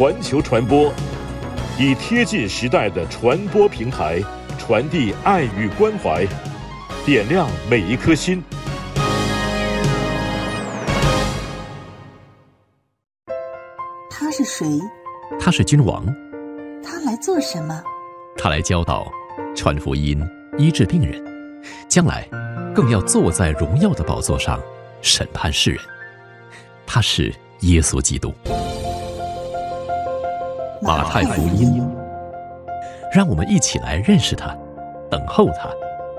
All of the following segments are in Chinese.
环球传播，以贴近时代的传播平台，传递爱与关怀，点亮每一颗心。他是谁？他是君王。他来做什么？他来教导、传福音、医治病人，将来更要坐在荣耀的宝座上审判世人。他是耶稣基督。马太福音，让我们一起来认识他，等候他，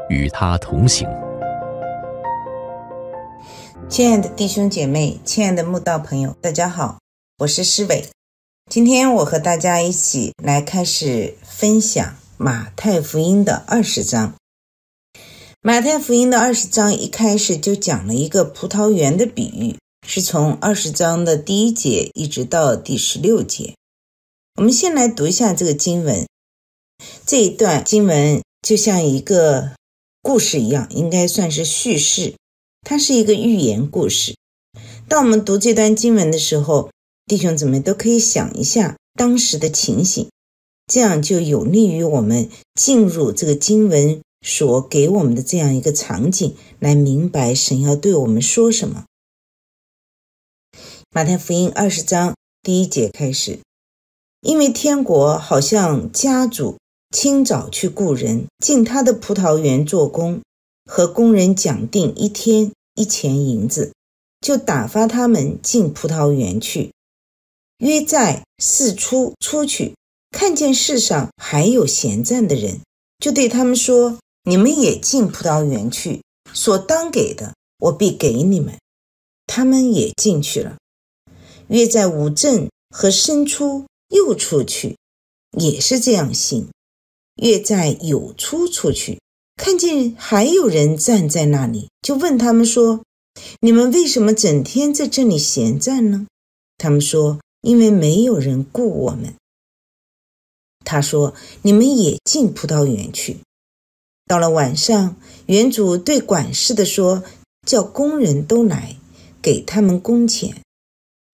与他同行。亲爱的弟兄姐妹，亲爱的慕道朋友，大家好，我是施伟。今天我和大家一起来开始分享马太福音的二十章。马太福音的二十章一开始就讲了一个葡萄园的比喻，是从二十章的第一节一直到第十六节。我们先来读一下这个经文。这一段经文就像一个故事一样，应该算是叙事，它是一个寓言故事。当我们读这段经文的时候，弟兄姊妹都可以想一下当时的情形，这样就有利于我们进入这个经文所给我们的这样一个场景，来明白神要对我们说什么。马太福音二十章第一节开始。因为天国好像家主清早去雇人进他的葡萄园做工，和工人讲定一天一钱银子，就打发他们进葡萄园去。约在四出出去，看见世上还有闲站的人，就对他们说：“你们也进葡萄园去，所当给的，我必给你们。”他们也进去了。约在五镇和深出。又出去，也是这样行。越在有出出去，看见还有人站在那里，就问他们说：“你们为什么整天在这里闲站呢？”他们说：“因为没有人雇我们。”他说：“你们也进葡萄园去。”到了晚上，园主对管事的说：“叫工人都来，给他们工钱。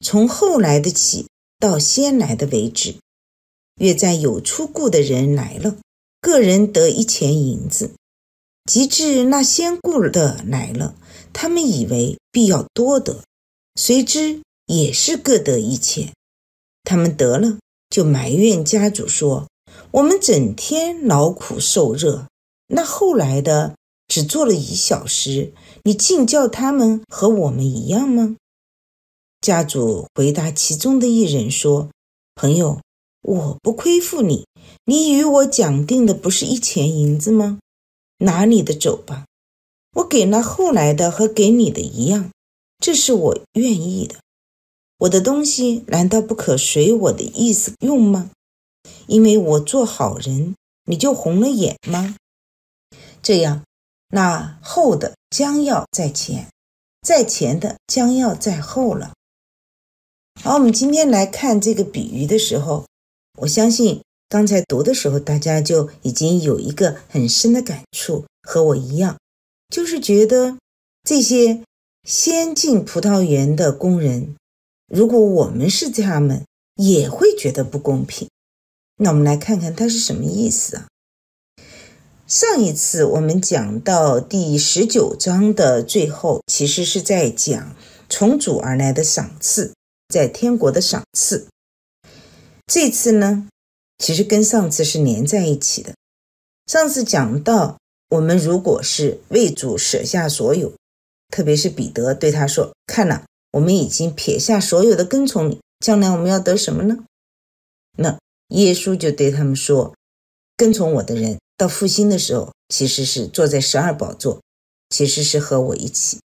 从后来的起。”到先来的为止，约在有出雇的人来了，个人得一钱银子；及至那先雇的来了，他们以为必要多得，谁知也是各得一钱。他们得了，就埋怨家主说：“我们整天劳苦受热，那后来的只做了一小时，你竟叫他们和我们一样吗？”家主回答其中的一人说：“朋友，我不亏负你，你与我讲定的不是一钱银子吗？拿你的走吧，我给那后来的和给你的一样，这是我愿意的。我的东西难道不可随我的意思用吗？因为我做好人，你就红了眼吗？这样，那后的将要在前，在前的将要在后了。”好，我们今天来看这个比喻的时候，我相信刚才读的时候，大家就已经有一个很深的感触，和我一样，就是觉得这些先进葡萄园的工人，如果我们是他们，也会觉得不公平。那我们来看看它是什么意思啊？上一次我们讲到第十九章的最后，其实是在讲从主而来的赏赐。在天国的赏赐，这次呢，其实跟上次是连在一起的。上次讲到，我们如果是为主舍下所有，特别是彼得对他说：“看了，我们已经撇下所有的跟从你，将来我们要得什么呢？”那耶稣就对他们说：“跟从我的人，到复兴的时候，其实是坐在十二宝座，其实是和我一起。”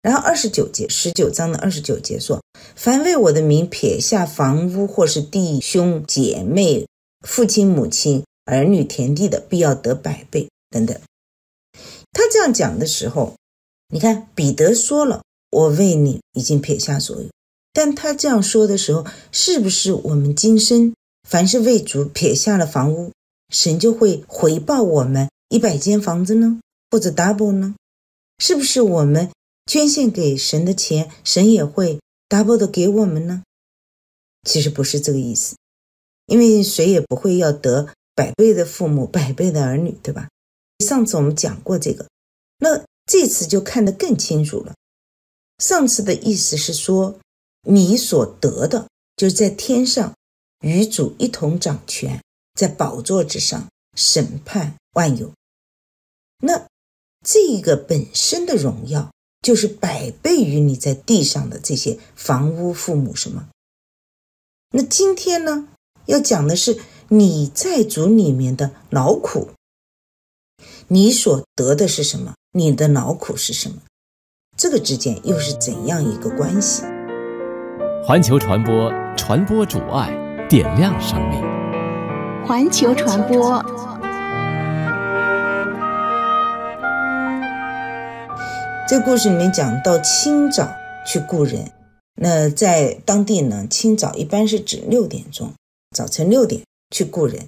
然后二十九节，十九章的二十九节说：“凡为我的名撇下房屋，或是弟兄姐妹、父亲母亲、儿女、田地的，必要得百倍。”等等。他这样讲的时候，你看彼得说了：“我为你已经撇下所有。”但他这样说的时候，是不是我们今生凡是为主撇下了房屋，神就会回报我们一百间房子呢？或者 double 呢？是不是我们？捐献给神的钱，神也会 double 的给我们呢。其实不是这个意思。因为谁也不会要得百倍的父母、百倍的儿女，对吧？上次我们讲过这个，那这次就看得更清楚了。上次的意思是说，你所得的，就是在天上与主一同掌权，在宝座之上审判万有。那这个本身的荣耀，就是百倍于你在地上的这些房屋、父母什么。那今天呢，要讲的是你在主里面的劳苦，你所得的是什么？你的劳苦是什么？这个之间又是怎样一个关系？环球传播，传播主爱，点亮生命。环球传播。这个故事里面讲到清早去雇人，那在当地呢，清早一般是指六点钟，早晨六点去雇人。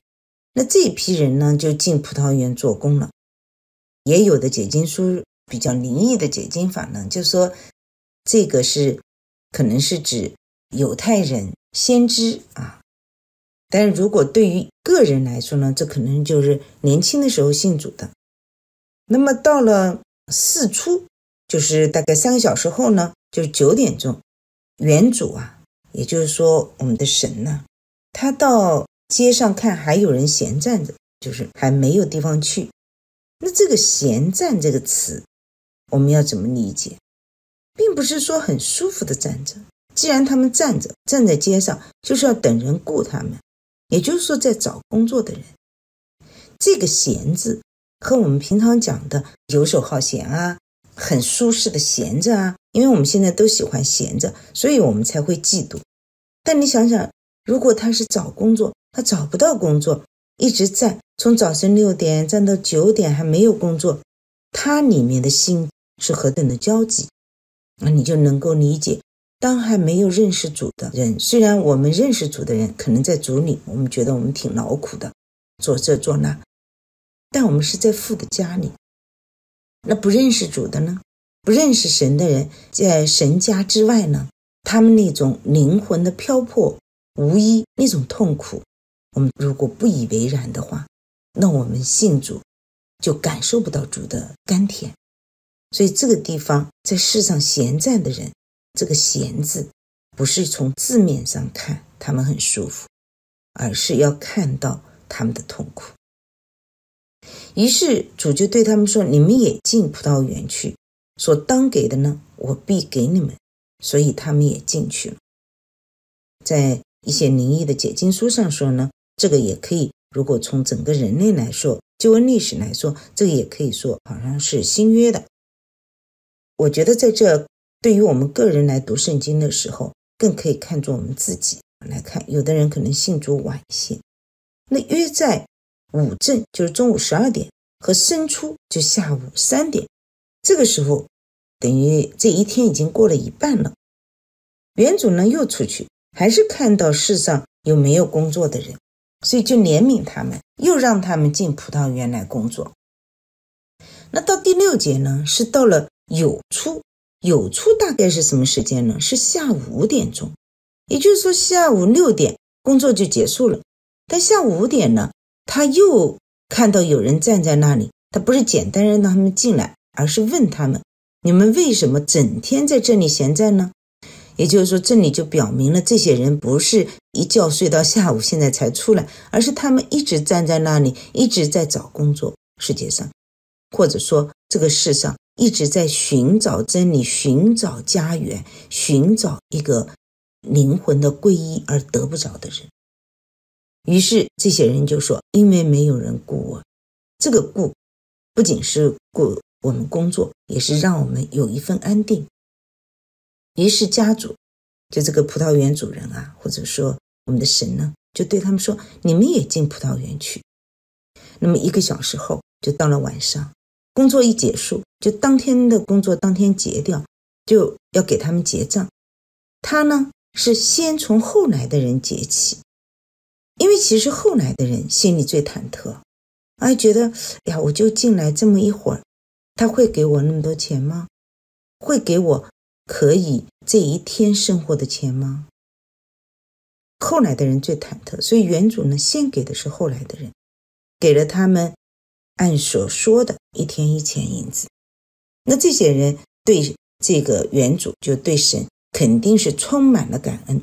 那这一批人呢，就进葡萄园做工了。也有的解经书比较灵异的解经法呢，就说这个是可能是指犹太人先知啊。但是如果对于个人来说呢，这可能就是年轻的时候信主的。那么到了四初。就是大概三个小时后呢，就是九点钟，原主啊，也就是说我们的神呢，他到街上看还有人闲站着，就是还没有地方去。那这个“闲站”这个词，我们要怎么理解？并不是说很舒服的站着。既然他们站着，站在街上，就是要等人雇他们，也就是说在找工作的人。这个“闲”字和我们平常讲的游手好闲啊。很舒适的闲着啊，因为我们现在都喜欢闲着，所以我们才会嫉妒。但你想想，如果他是找工作，他找不到工作，一直站，从早晨六点站到九点还没有工作，他里面的心是何等的焦急，那你就能够理解。当还没有认识主的人，虽然我们认识主的人，可能在主里，我们觉得我们挺劳苦的，做这做那，但我们是在父的家里。那不认识主的呢？不认识神的人，在神家之外呢？他们那种灵魂的漂泊、无依，那种痛苦，我们如果不以为然的话，那我们信主就感受不到主的甘甜。所以这个地方在世上闲站的人，这个“闲”字不是从字面上看他们很舒服，而是要看到他们的痛苦。于是主就对他们说：“你们也进葡萄园去，所当给的呢，我必给你们。”所以他们也进去了。在一些灵异的解经书上说呢，这个也可以。如果从整个人类来说，旧恩历史来说，这个也可以说好像是新约的。我觉得在这对于我们个人来读圣经的时候，更可以看作我们自己来看。有的人可能信主晚些，那约在。午正就是中午十二点，和申初就下午三点，这个时候等于这一天已经过了一半了。原主呢又出去，还是看到世上有没有工作的人，所以就怜悯他们，又让他们进葡萄园来工作。那到第六节呢，是到了酉初，酉初大概是什么时间呢？是下午五点钟，也就是说下午六点工作就结束了，但下午五点呢？他又看到有人站在那里，他不是简单让他们进来，而是问他们：“你们为什么整天在这里闲站呢？”也就是说，这里就表明了这些人不是一觉睡到下午，现在才出来，而是他们一直站在那里，一直在找工作。世界上，或者说这个世上，一直在寻找真理，寻找家园，寻找一个灵魂的皈依而得不着的人。于是这些人就说：“因为没有人雇我，这个雇不仅是雇我们工作，也是让我们有一份安定。”于是家主就这个葡萄园主人啊，或者说我们的神呢，就对他们说：“你们也进葡萄园去。”那么一个小时后，就到了晚上，工作一结束，就当天的工作当天结掉，就要给他们结账。他呢是先从后来的人结起。因为其实后来的人心里最忐忑，哎，觉得呀，我就进来这么一会儿，他会给我那么多钱吗？会给我可以这一天生活的钱吗？后来的人最忐忑，所以原主呢，先给的是后来的人，给了他们按所说的一天一钱银子。那这些人对这个原主，就对神肯定是充满了感恩，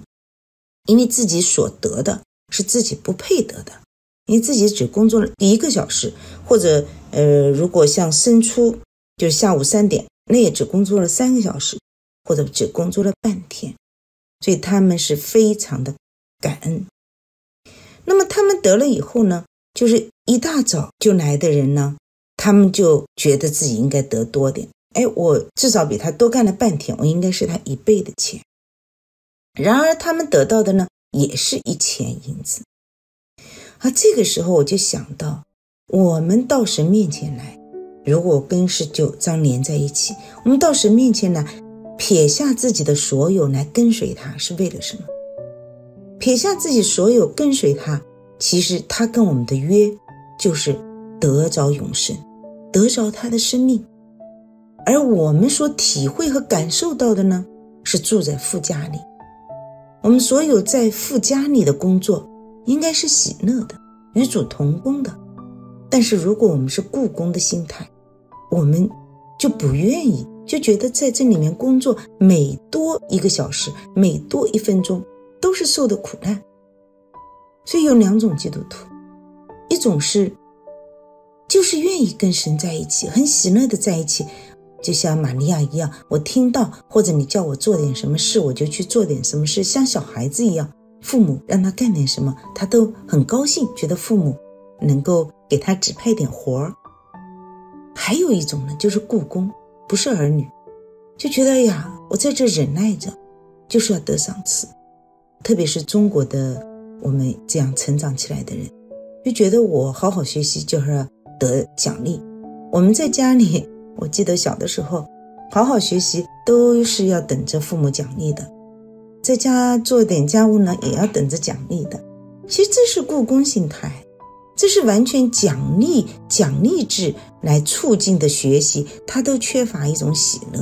因为自己所得的是自己不配得的，你自己只工作了一个小时，或者呃，如果像生出就下午三点，那也只工作了三个小时，或者只工作了半天，所以他们是非常的感恩。那么他们得了以后呢，就是一大早就来的人呢，他们就觉得自己应该得多点。哎，我至少比他多干了半天，我应该是他一倍的钱。然而他们得到的呢，也是一钱银子。而这个时候我就想到，我们到神面前来，如果跟十九章连在一起，我们到神面前来，撇下自己的所有来跟随他，是为了什么？撇下自己所有跟随他，其实他跟我们的约就是得着永生，得着他的生命。而我们所体会和感受到的呢，是住在父家里。我们所有在富家里的工作，应该是喜乐的，与主同工的。但是如果我们是故宫的心态，我们就不愿意，就觉得在这里面工作，每多一个小时，每多一分钟，都是受的苦难。所以有两种基督徒，一种是，就是愿意跟神在一起，很喜乐的在一起。就像玛利亚一样，我听到或者你叫我做点什么事，我就去做点什么事，像小孩子一样，父母让他干点什么，他都很高兴，觉得父母能够给他指派点活儿。还有一种呢，就是故宫，不是儿女，就觉得呀，我在这忍耐着，就是要得赏赐。特别是中国的我们这样成长起来的人，就觉得我好好学习就是要得奖励。我们在家里。我记得小的时候，好好学习都是要等着父母奖励的，在家做点家务呢，也要等着奖励的。其实这是故宫心态，这是完全奖励奖励制来促进的学习，它都缺乏一种喜乐。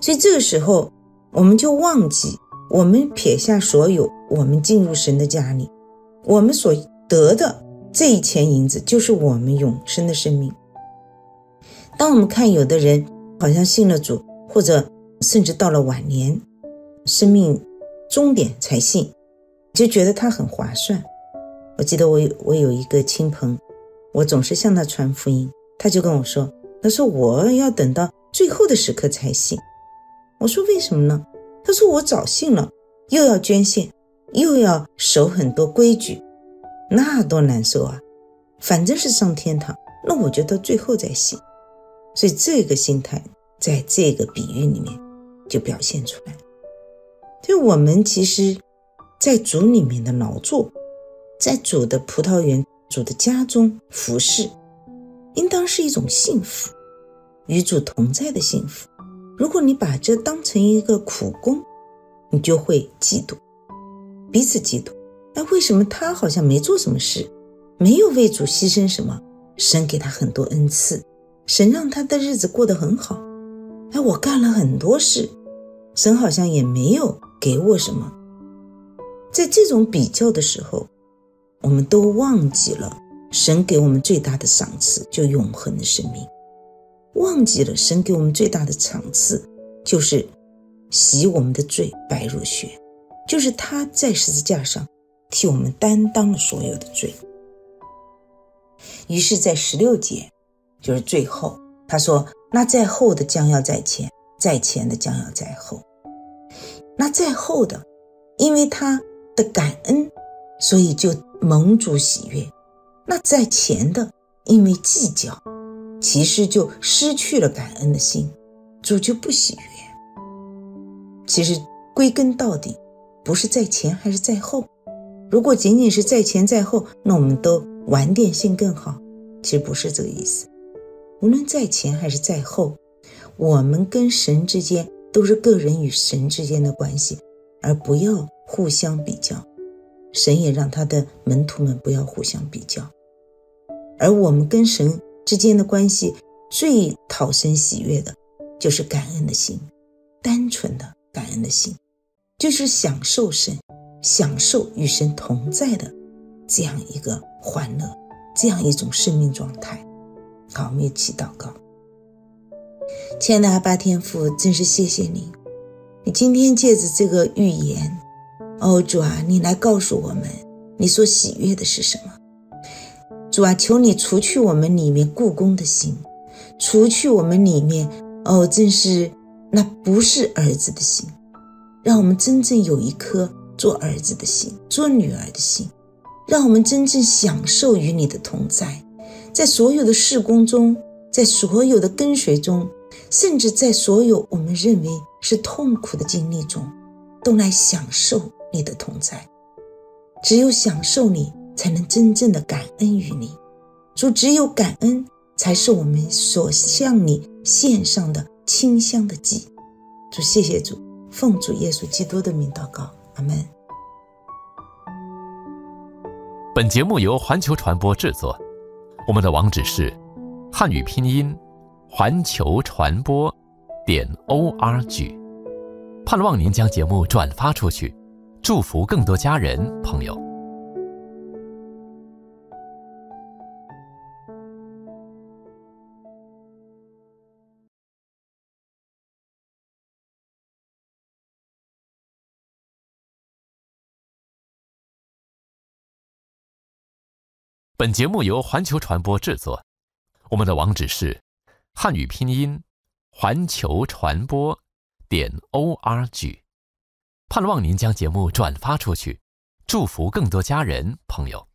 所以这个时候，我们就忘记，我们撇下所有，我们进入神的家里，我们所得的这一钱银子，就是我们永生的生命。当我们看有的人好像信了主，或者甚至到了晚年，生命终点才信，就觉得他很划算。我记得我有我有一个亲朋，我总是向他传福音，他就跟我说：“他说我要等到最后的时刻才信。”我说：“为什么呢？”他说：“我早信了，又要捐献，又要守很多规矩，那多难受啊！反正是上天堂，那我就到最后再信。”所以这个心态在这个比喻里面就表现出来。就我们其实，在主里面的劳作，在主的葡萄园、主的家中服侍，应当是一种幸福，与主同在的幸福。如果你把这当成一个苦工，你就会嫉妒，彼此嫉妒。那为什么他好像没做什么事，没有为主牺牲什么？神给他很多恩赐。神让他的日子过得很好，哎，我干了很多事，神好像也没有给我什么。在这种比较的时候，我们都忘记了神给我们最大的赏赐，就永恒的生命；忘记了神给我们最大的赏赐，就是洗我们的罪白如雪，就是他在十字架上替我们担当了所有的罪。于是，在十六节。就是最后，他说：“那在后的将要在前，在前的将要在后。那在后的，因为他的感恩，所以就蒙主喜悦；那在前的，因为计较，其实就失去了感恩的心，主就不喜悦。其实归根到底，不是在前还是在后。如果仅仅是在前在后，那我们都晚点信更好。其实不是这个意思。”无论在前还是在后，我们跟神之间都是个人与神之间的关系，而不要互相比较。神也让他的门徒们不要互相比较。而我们跟神之间的关系最讨神喜悦的，就是感恩的心，单纯的感恩的心，就是享受神，享受与神同在的这样一个欢乐，这样一种生命状态。好，我们一起祷告。亲爱的阿巴天父，真是谢谢你，你今天借着这个预言，哦主啊，你来告诉我们，你所喜悦的是什么？主啊，求你除去我们里面故宫的心，除去我们里面哦，真是那不是儿子的心，让我们真正有一颗做儿子的心，做女儿的心，让我们真正享受与你的同在，在所有的事工中，在所有的跟随中，甚至在所有我们认为是痛苦的经历中，都来享受你的同在。只有享受你。才能真正的感恩于你，主，只有感恩才是我们所向你献上的清香的祭。主，谢谢主，奉主耶稣基督的名祷告，阿门。本节目由环球传播制作，我们的网址是汉语拼音环球传播点 o r g，盼望您将节目转发出去，祝福更多家人朋友。本节目由环球传播制作，我们的网址是汉语拼音环球传播点 o r g，盼望您将节目转发出去，祝福更多家人朋友。